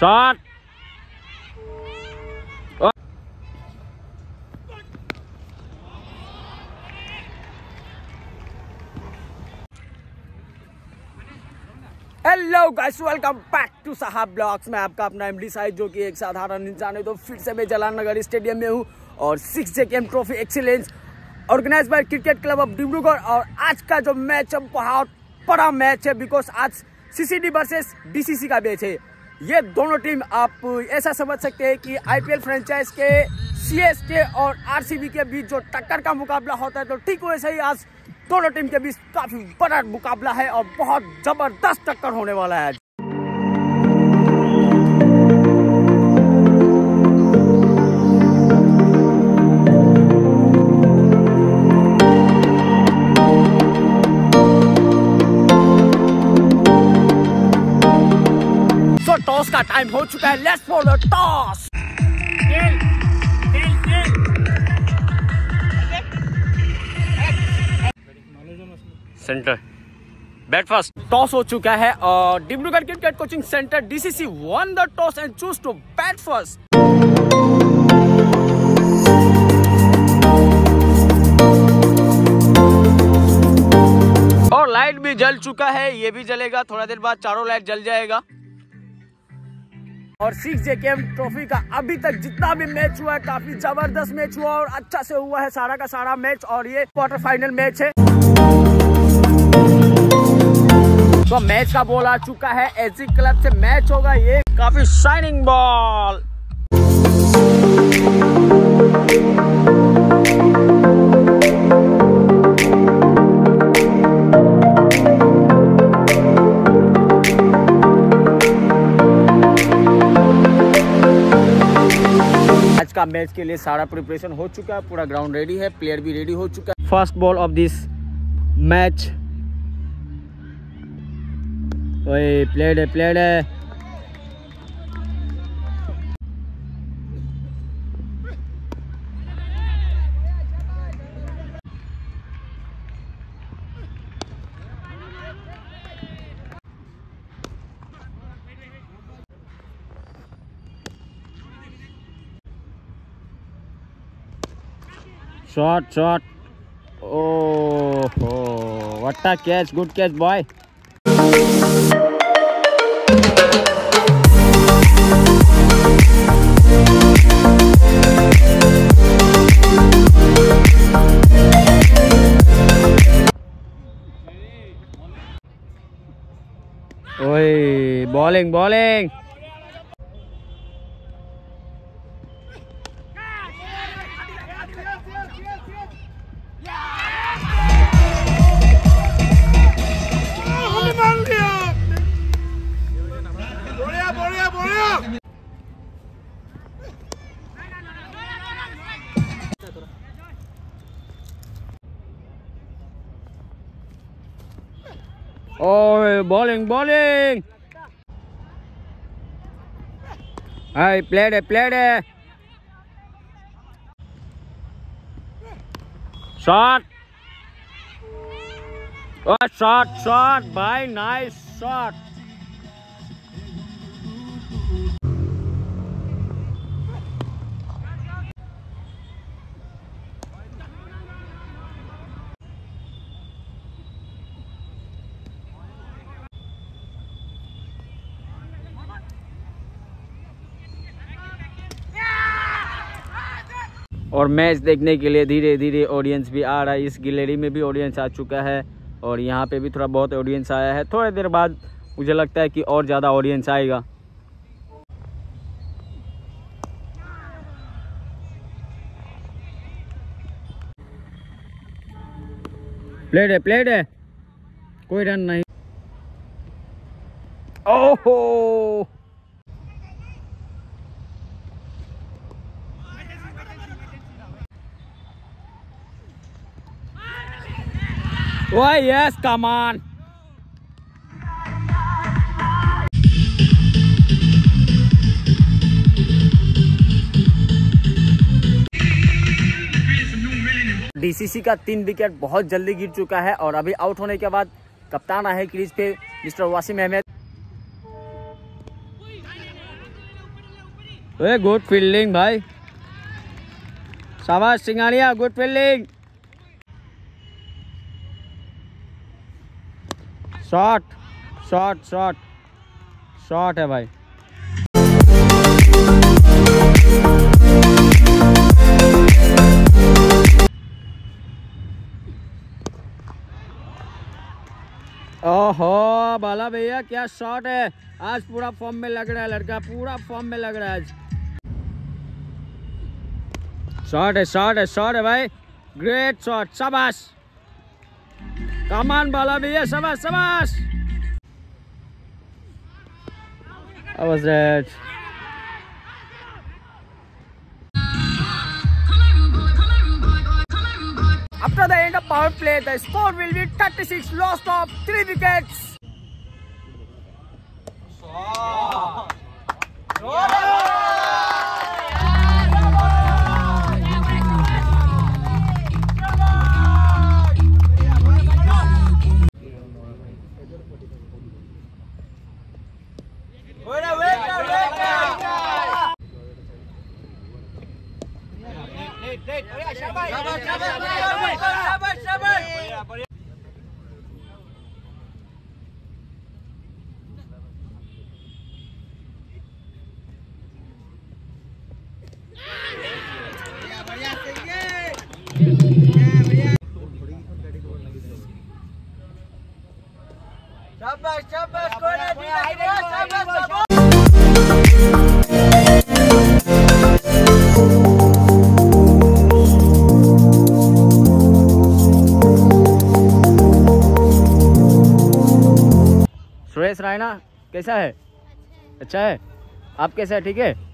Shot hello guys welcome back to Sahab blogs में आपका अपना एमडी साहिद जो कि एक साधारण इंसान है तो फिर से मैं जलाल नगर स्टेडियम में हूँ और six J trophy excellence organise by cricket club of Dibrugarh और आज का जो मैच है, बहुत बड़ा मैच है बिकॉज़ आज सीसीडी वर्सेस डीसीसी का मैच है। ये दोनों टीम आप ऐसा समझ सकते हैं कि आईपीएल फ्रेंचाइज के सीएसके और आरसीबी के बीच जो टक्कर का मुकाबला होता है तो ठीक वैसे ही आज दोनों टीम के बीच काफ़ी बड़ा मुकाबला है और बहुत ज़बरदस्त टक्कर होने वाला है। आज का टाइम हो चुका है let's for the toss centre bat first toss हो चुका है और Dibrugarh cricket coaching centre DCC won the toss and choose to bat first और लाइट भी जल चुका है ये भी जलेगा थोड़ा देर बाद चारों लाइट जल जाएगा। और सिक्स जे ट्रॉफी का अभी तक जितना भी मैच हुआ है, काफ़ी ज़बरदस्त मैच हुआ और अच्छा से हुआ है सारा का सारा मैच और ये क्वार्टर फाइनल मैच है। तो मैच का बॉल आ चुका है एसी क्लब से मैच होगा ये। काफ़ी शाइनिंग बॉल का मैच के लिए सारा प्रिपरेशन हो चुका है, पूरा ग्राउंड रेडी है प्लेयर भी रेडी हो चुका है। First ball of this match played है प्लेड है। Shot shot oh, oh what a catch good catch boy Oi, bowling, bowling. Oh, bowling, bowling. Hey, played it, played it. Shot. Oh, shot, shot. Bye, nice shot. और match देखने के लिए धीरे धीरे audience भी आ रहा है। इस गैलरी में भी ऑडियंस आ चुका है और यहाँ पे भी थोड़ा बहुत ऑडियंस आया है। थोड़ी देर बाद मुझे लगता है कि और ज़्यादा ऑडियंस आएगा। प्लेट है प्लेड है कोई रन नहीं। ओहो! Oh yes, come on. DCC का तीन विकेट बहुत जल्दी गिर चुका है और अभी आउट होने के बाद कप्तान आए क्रीज पे mister Wasim Ahmed. Good fielding भाई। शाबाश Singhania good fielding shot shot shot shot है भाई। ओहो, बाला भैया, क्या शॉट है? आज पूरा फॉर्म में लग रहा है लड़का, पूरा फॉर्म में लग रहा है आज। शॉट है शॉट है शॉट है भाई। ग्रेट शॉट शाबाश। Taman Balabiya, Shabas, Shabas! How was that? After the end of power play, the score will be 36 lost of 3 wickets. कैसा है? अच्छा है। आप कैसा है? ठीक है?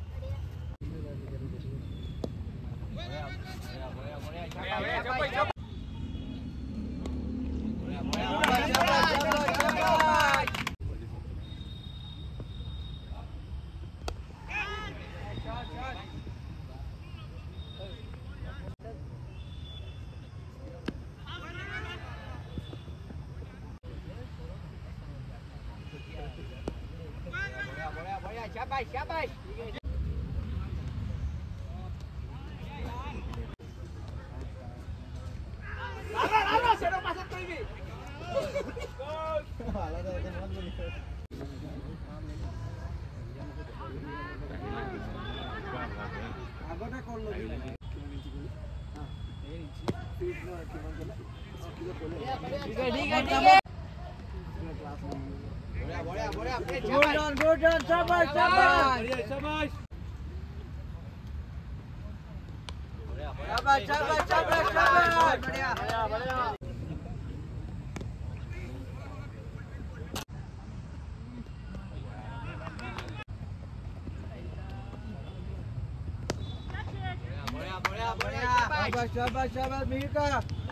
शाबाश शाबाश शाबाश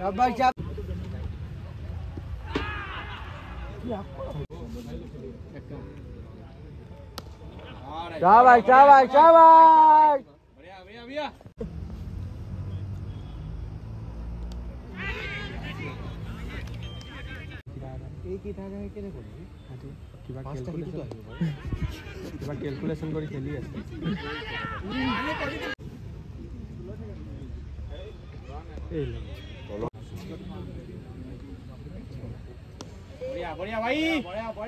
शाबाश शाबाश शाबाश शाबाश शाबाश কিবা কেলকুলেশ্যন কৰি খেলি আছে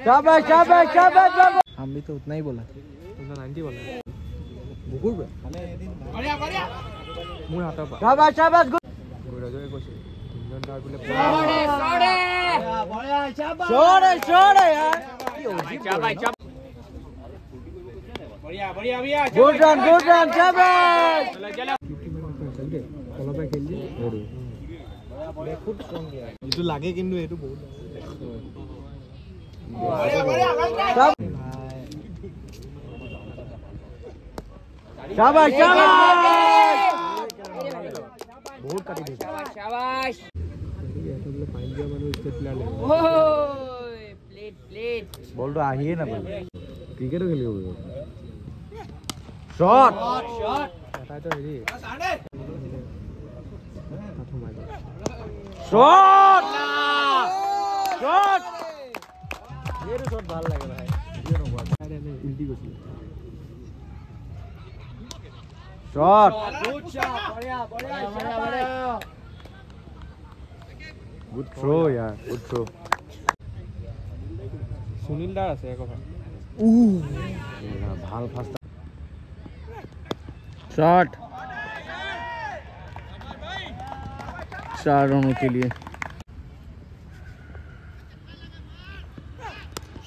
शाबाश शाबाश शाबाश शाबाश हम भी तो उतना ही बोला तुमने नाइन्टी बोला লাগে কিন্তু এইটো বহুত প্লেয়াৰ লাগিব প্লেট প্লেট বলটো আহিয়ে নাপালে ক্ৰিকেটো খেলিব পাৰিব শ্বট এটাইতো হেৰি তাত সোমাই যায় শ্বট শ্বট এইটো চব ভাল লাগে ভাই কিয় নকৰা তাই এনে উল্টি গৈছিলে শ্বট গুড থ্ৰ' ইয়াৰ গুড থ্ৰ' সুনীল দাৰ আছে আকৌ ভাই ভাল ফাৰ্ষ্ট शॉट चार रनों के लिए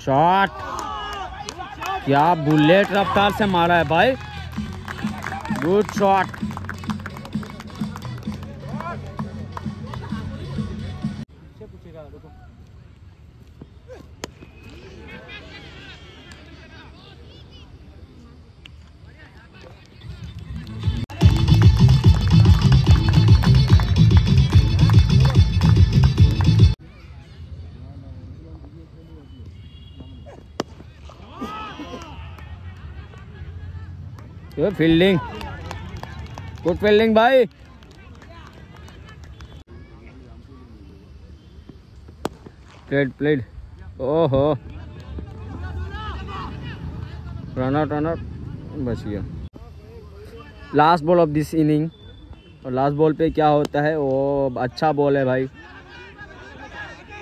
शॉट क्या बुलेट रफ्तार से मारा है भाई गुड शॉट ये फील्डिंग गुड फील्डिंग भाई। प्लेड प्लेड ओहो। रन आउट रन आउट बच गया। Last ball of this inning और लास्ट बॉल पे क्या होता है? वो अच्छा बॉल है भाई।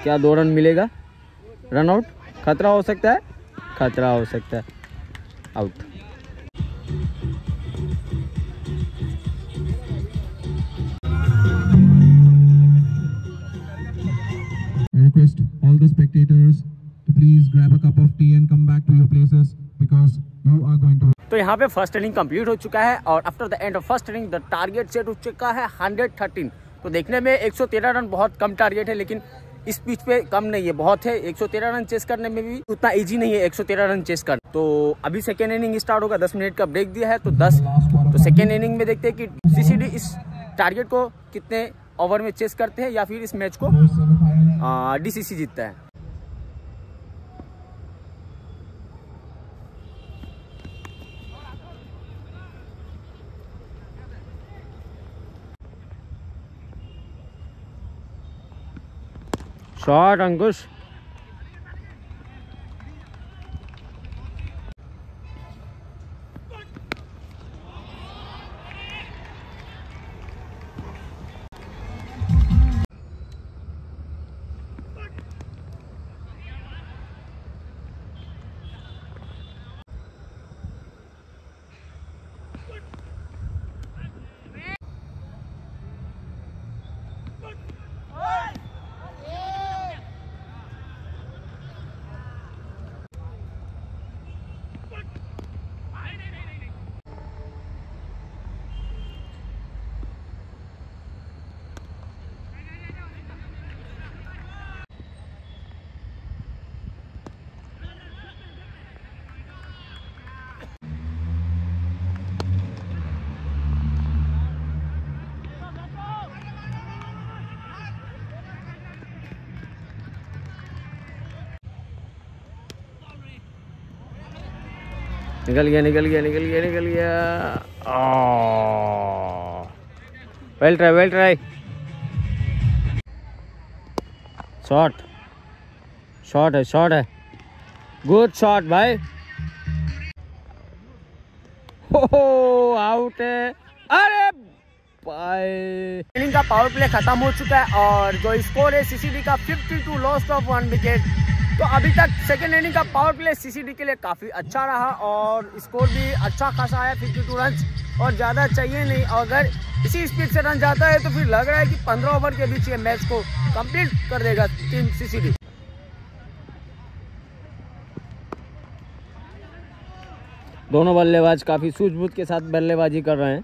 क्या दो रन मिलेगा? रन आउट खतरा हो सकता है? खतरा हो सकता है। Out all the spectators to please grab a cup of tea and come back to your places because you are going to तो यहाँ पे फ़र्स्ट इनिंग कंप्लीट हो चुका है और after the end of first inning the target set हो चुका है 113 तो देखने में 113 रन बहुत कम टारगेट है लेकिन इस पिच पे कम नहीं है बहुत है। 113 रन चेस करने में भी उतना इजी नहीं है 113 रन चेस कर तो अभी सेकेंड इनिंग स्टार्ट होगा 10 मिनट का ब्रेक दिया है तो 10 तो सेकेंड इनिंग में देखते हैं कि सीसीडी इस टारगेट को कितने ओवर में चेस करते हैं या फिर इस मैच को. डीसीसी जीतता है। शॉट अंकुश निकल गया निकल गया निकल गया निकल गया। Well try well try shot shot है शॉट है। गुड शॉट भाई। हो आउट है। अरे इनिंग का पावर प्ले खत्म हो चुका है और जो स्कोर है सीसीडी का 52 लॉस्ट ऑफ़ वन विकेट तो अभी तक सेकेंड इनिंग का पावर प्ले सीसीडी के लिए काफ़ी अच्छा रहा और स्कोर भी अच्छा खासा आया 52 रन और ज़्यादा चाहिए नहीं। अगर इसी स्पीड से रन जाता है तो फिर लग रहा है कि 15 ओवर के बीच ये मैच को कंप्लीट कर देगा टीम सीसीडी दोनों बल्लेबाज काफ़ी सूझबूझ के साथ बल्लेबाजी कर रहे हैं।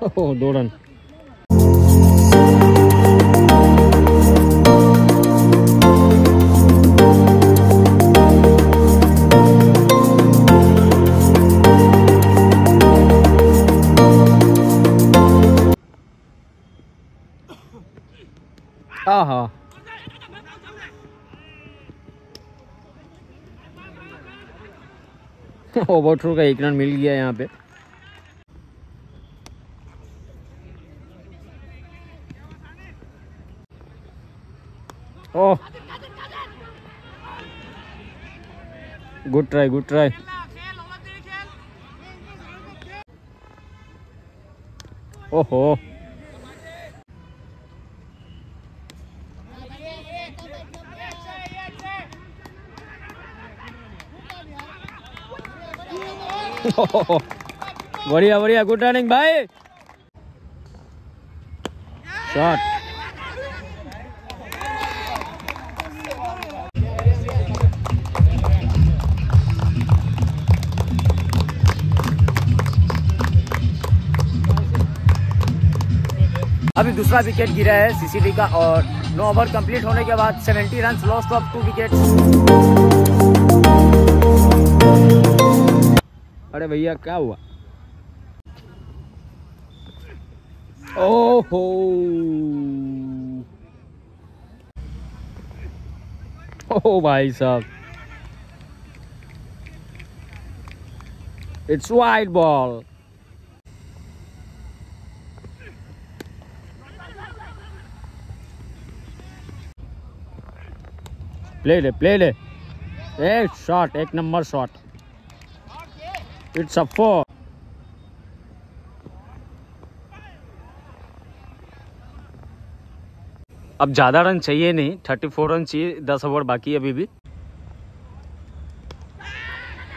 ओह दो रन। ओवर थ्रो का एक रन मिल गया यहाँ पे। ओह। गुड ट्राई गुड ट्राई ओहो। बढ़िया बढ़िया। गुड रनिंग भाई। शॉट अभी दूसरा विकेट गिरा है सीसीडी का और नो ओवर कंप्लीट होने के बाद 70 run lost of two wicket अरे भैया, क्या हुआ? ओहो! ओ भाई साहब। इट्स वाइड बॉल प्ले ले प्ले ले। एक शॉट एक number shot it's a four. अब ज़्यादा रन चाहिए नहीं थर्टी फोर रन चाहिए दस ओवर बाकी अभी भी।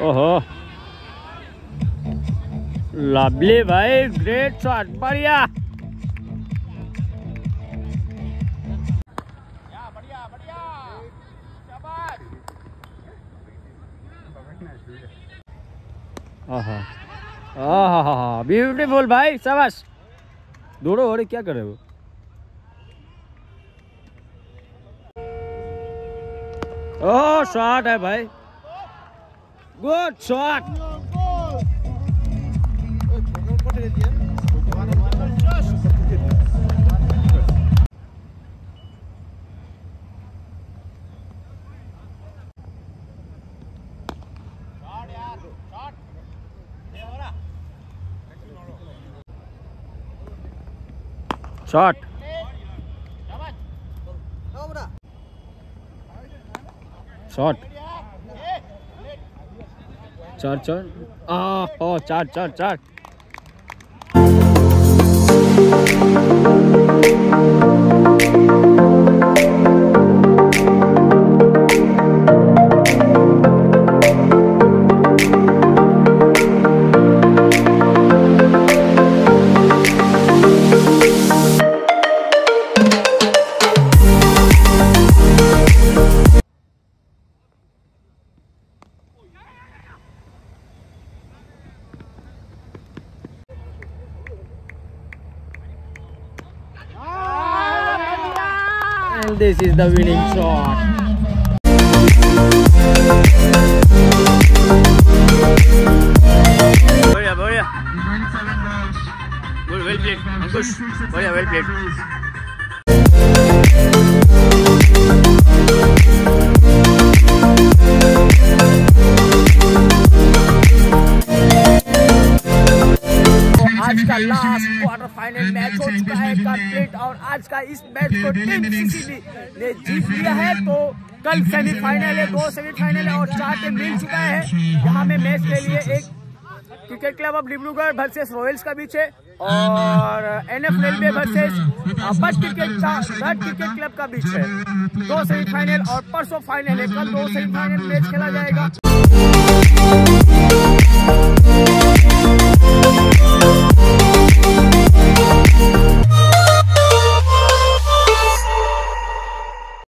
ओहो। लवली भाई ग्रेट शॉट बढ़िया। ब्यूटीफुल भाई, शाबाश। दौड़ो अरे क्या कर रहे हो? ओ शॉट है भाई। गुड शॉट शॉट शॉट चार चार आ चार चार चार this is the winning shot. बढ़िया बढ़िया गुड वेल प्लेड अंकुश बढ़िया वेल प्लेड आज का लास्ट फाइनल मैच हो चुका है कंप्लीट और आज का इस मैच को टीम सीसीबी ने जीत लिया है। तो कल सेमीफाइनल है, दो सेमीफाइनल है और चार टीम मिल चुका है। यहाँ में मैच के लिए एक cricket club of Dibrugarh versus royals का बीच है और एन एफ़ रेलवे वर्सेज बस क्रिकेट का क्रिकेट क्लब का बीच है। दो सेमीफाइनल और परसों फाइनल है। कल दो सेमीफाइनल मैच खेला जाएगा।